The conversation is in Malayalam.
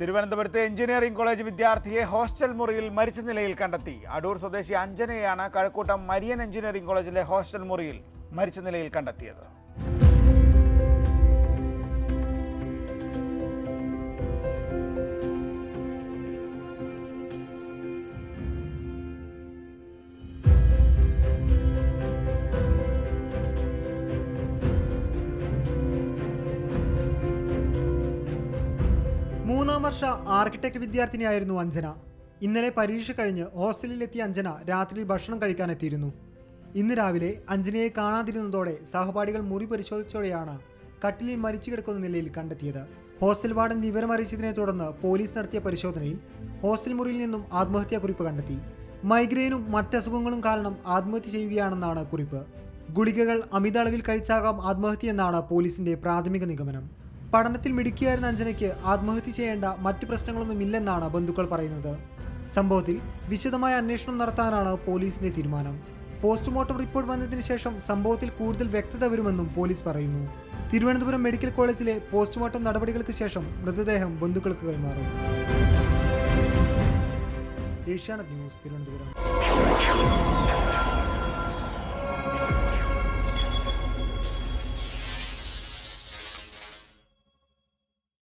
തിരുവനന്തപുരത്തെ എഞ്ചിനീയറിംഗ് കോളേജ് വിദ്യാർത്ഥിയെ ഹോസ്റ്റൽ മുറിയിൽ മരിച്ച നിലയിൽ കണ്ടെത്തി. അടൂർ സ്വദേശി അഞ്ജനയാണ് കഴക്കൂട്ടം മരിയൻ എഞ്ചിനീയറിംഗ് കോളേജിലെ ഹോസ്റ്റൽ മുറിയിൽ മരിച്ച നിലയിൽ കണ്ടെത്തിയത്. മൂന്നാം വർഷ ആർക്കിടെക്ട് വിദ്യാർത്ഥിനിയായിരുന്നു അഞ്ജന. ഇന്നലെ പരീക്ഷ കഴിഞ്ഞ് ഹോസ്റ്റലിലെത്തിയ അഞ്ജന രാത്രിയിൽ ഭക്ഷണം കഴിക്കാനെത്തിയിരുന്നു. ഇന്ന് രാവിലെ അഞ്ജനയെ കാണാതിരുന്നതോടെ സഹപാഠികൾ മുറി പരിശോധിച്ചോടെയാണ് കട്ടിലിൽ മരിച്ചു കിടക്കുന്ന നിലയിൽ കണ്ടെത്തിയത്. ഹോസ്റ്റൽ വാർഡൻ വിവരമറിയിച്ചതിനെ തുടർന്ന് പോലീസ് നടത്തിയ പരിശോധനയിൽ ഹോസ്റ്റൽ മുറിയിൽ നിന്നും ആത്മഹത്യാക്കുറിപ്പ് കണ്ടെത്തി. മൈഗ്രെയിനും മറ്റസുഖങ്ങളും കാരണം ആത്മഹത്യ ചെയ്യുകയാണെന്നാണ് കുറിപ്പ്. ഗുളികകൾ അമിത അളവിൽ കഴിച്ചാകാം ആത്മഹത്യയെന്നാണ് പോലീസിന്റെ പ്രാഥമിക നിഗമനം. പഠനത്തിൽ മിടുക്കിയായിരുന്ന അഞ്ജനയ്ക്ക് ആത്മഹത്യ ചെയ്യേണ്ട മറ്റ് പ്രശ്നങ്ങളൊന്നുമില്ലെന്നാണ് ബന്ധുക്കൾ പറയുന്നത്. സംഭവത്തിൽ വിശദമായ അന്വേഷണം നടത്താനാണ് പോലീസിന്റെ തീരുമാനം. പോസ്റ്റ്മോർട്ടം റിപ്പോർട്ട് വന്നതിന് ശേഷം സംഭവത്തിൽ കൂടുതൽ വ്യക്തത വരുമെന്നും പോലീസ് പറയുന്നു. തിരുവനന്തപുരം മെഡിക്കൽ കോളേജിലെ പോസ്റ്റ്മോർട്ടം നടപടികൾക്ക് ശേഷം മൃതദേഹം ബന്ധുക്കൾക്ക് കൈമാറും. ഏഷ്യാനെറ്റ് ന്യൂസ് തിരുവനന്തപുരം.